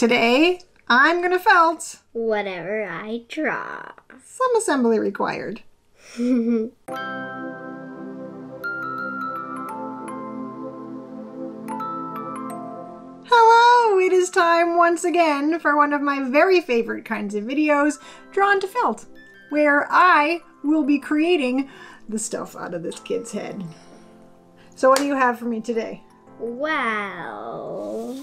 Today, I'm gonna felt. Whatever I draw. Some assembly required. Hello! It is time once again for one of my very favorite kinds of videos, Drawn to Felt, where I will be creating the stuff out of this kid's head. So, what do you have for me today? Wow.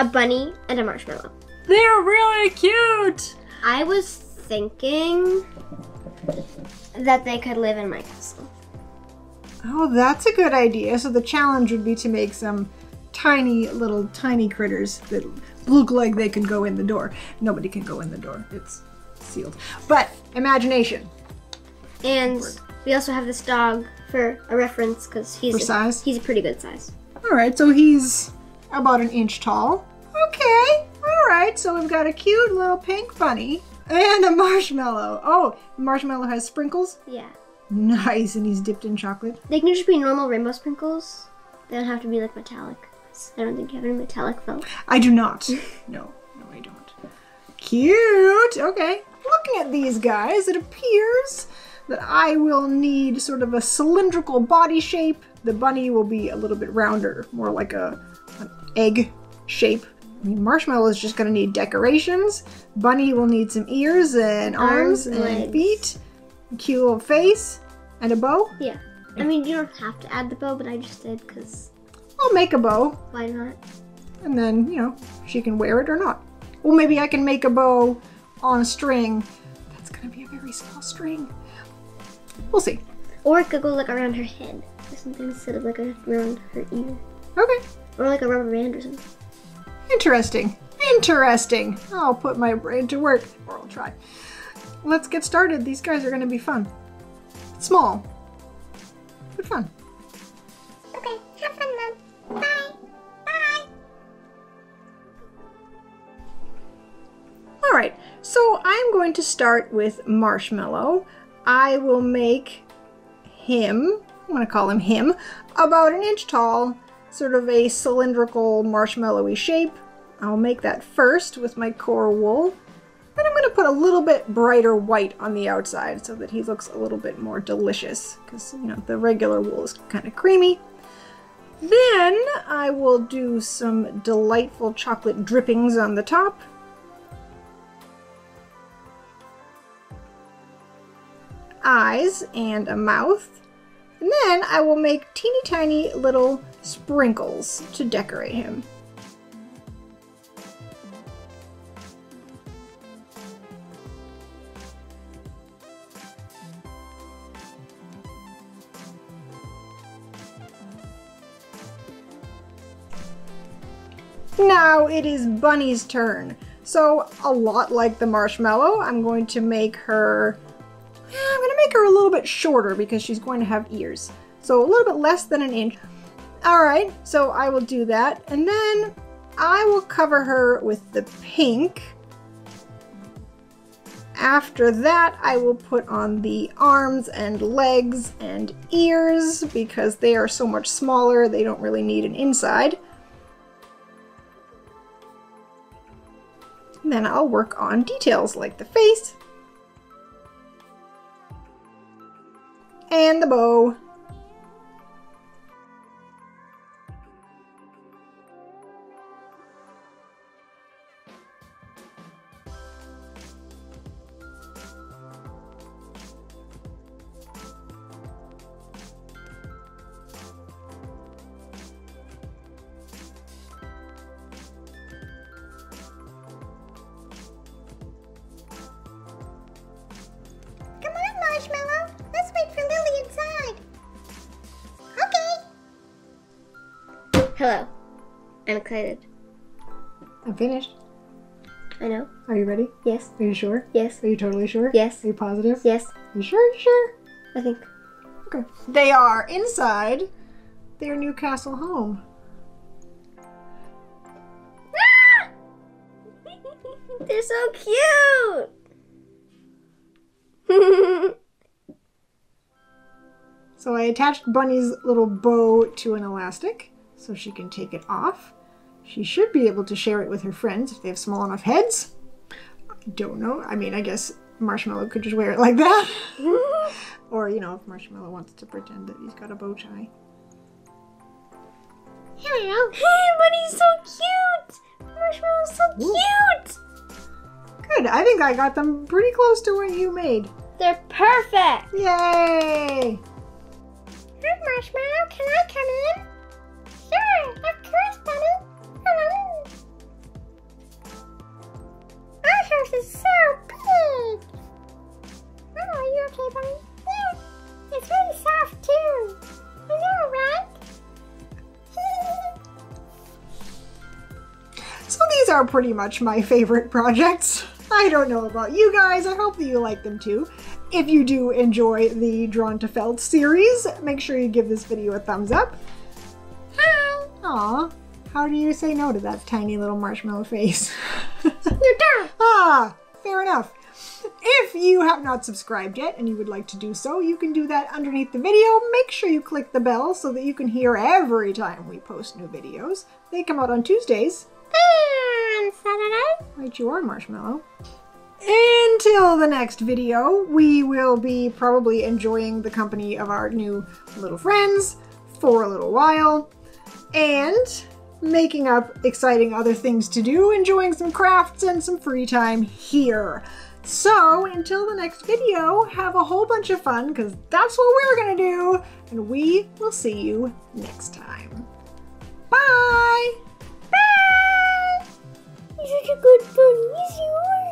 A bunny and a marshmallow. They're really cute! I was thinking that they could live in my castle. Oh, that's a good idea. So, the challenge would be to make some tiny little tiny critters that look like they can go in the door. Nobody can go in the door, it's sealed. But imagination. And we also have this dog for a reference because he's For a, size? He's a pretty good size. All right, so he's about an inch tall. Okay, all right, so we've got a cute little pink bunny and a marshmallow. Oh, marshmallow has sprinkles. Yeah. Nice, and he's dipped in chocolate. They can just be normal rainbow sprinkles. They don't have to be like metallic. I don't think you have any metallic felt. I do not. No, no, I don't. Cute. Okay. Looking at these guys, it appears that I will need sort of a cylindrical body shape. The bunny will be a little bit rounder, more like a an egg shape. I mean, Marshmallow is just going to need decorations. Bunny will need some ears and arms, Arms, and legs. feet. Cute little face and a bow. Yeah. I mean, you don't have to add the bow, but I just did because I'll make a bow. why not? and then you know she can wear it or not. Well, maybe I can make a bow on a string. That's gonna be a very small string. We'll see. Or it could go like around her head or something instead of like around her ear. Okay, Or like a rubber band or something. Interesting. Interesting. I'll put my brain to work, or I'll try. Let's get started. These guys are gonna be fun. Small, but fun. Okay, have fun, Mom. Bye. Bye. All right, so I'm going to start with Marshmallow. I will make him, I'm going to call him him, about an inch tall, sort of a cylindrical marshmallowy shape. I'll make that first with my core wool. Then I'm going to put a little bit brighter white on the outside so that he looks a little bit more delicious because, you know, the regular wool is kind of creamy. Then I will do some delightful chocolate drippings on the top. eyes and a mouth. And then I will make teeny tiny little sprinkles to decorate him. Now it is Bunny's turn. So, a lot like the marshmallow, I'm going to make her I'm gonna make her a little bit shorter because she's going to have ears. So a little bit less than an inch. Alright, so I will do that. And then I will cover her with the pink. After that, I will put on the arms and legs and ears because they are so much smaller, they don't really need an inside. And then I'll work on details like the face and the bow. Hello. I'm excited. I'm finished. I know. Are you ready? Yes. Are you sure? Yes. Are you totally sure? Yes. Are you positive? Yes. Are you sure? Are you sure? I think. Okay. They are inside their new castle home. Ah! They're so cute! so I attached Bunny's little bow to an elastic so she can take it off. She should be able to share it with her friends if they have small enough heads. I don't know. I mean, I guess Marshmallow could just wear it like that. or, you know, if Marshmallow wants to pretend that he's got a bow tie. Hello. Hey, Bunny's so cute! Marshmallow's so Ooh. cute! Good. I think I got them pretty close to what you made. They're perfect! Yay! Hi, Marshmallow. Can I come in? Sure, of course, Bunny. Hello. Our house is so big. Oh, are you okay, Bunny? Yeah. It's really soft, too. I know, right? So these are pretty much my favorite projects. I don't know about you guys. I hope that you like them too. If you do enjoy the Drawn to Felt series, make sure you give this video a thumbs up. Hi. Aw, how do you say no to that tiny little marshmallow face? Ah, fair enough. If you have not subscribed yet and you would like to do so, you can do that underneath the video. Make sure you click the bell so that you can hear every time we post new videos. They come out on Tuesdays. And Saturday. Right, you are Marshmallow. Until the next video, we will be probably enjoying the company of our new little friends for a little while and making up exciting other things to do, enjoying some crafts and some free time here. So, until the next video, have a whole bunch of fun because that's what we're gonna do, and we will see you next time. Bye! Bye. You're such a good bunny?